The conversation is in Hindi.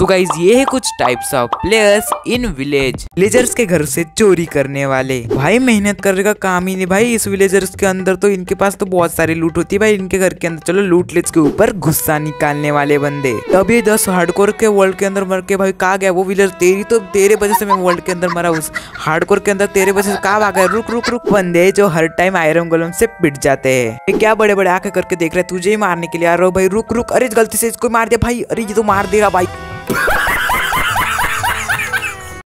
तो गाइज़ ये है कुछ types of players in village villagers के घर से चोरी करने वाले। भाई, मेहनत करने का काम ही नहीं। भाई, इस विलेजर्स के अंदर तो इनके पास तो बहुत सारी लूट होती है। भाई, इनके घर के अंदर, चलो लूट लेट्स के ऊपर गुस्सा निकालने वाले बंदे। तब ये दस हार्डकोर के वर्ल्ड के अंदर मर के, भाई, कहा गया वो विलेजर तेरी तो तेरे वजह से मैं वर्ल्ड के अंदर मरा उस हार्डकोर के अंदर। तेरे वजह से कहा आ गया रुक रुक रुक। बंदे जो हर टाइम आयरन गोलम से पिट जाते हैं। क्या बड़े बड़े आके करके देख रहे तुझे ही मारने के लिए आ रहा हो भाई। रुक रुक। अरे गलती से इसको मार दिया भाई। अरे, ये तो मार देगा भाई।